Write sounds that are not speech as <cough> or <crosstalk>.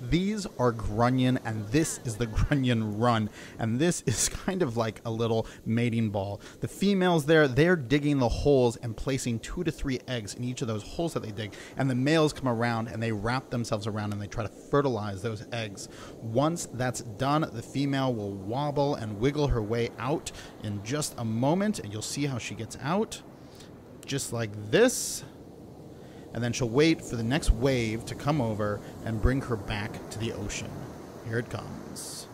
These are grunion, and this is the <laughs> grunion run. And this is <laughs> kind of like a little mating ball. The females there, they're digging the holes and placing two to three eggs in each of those holes that they dig. And the males come around and they wrap themselves around and they try to fertilize those eggs. Once that's done, the female will wobble and wiggle her way out in just a moment, and you'll see how she gets out. Just like this and then she'll wait for the next wave to come over and bring her back to the ocean. Here it comes.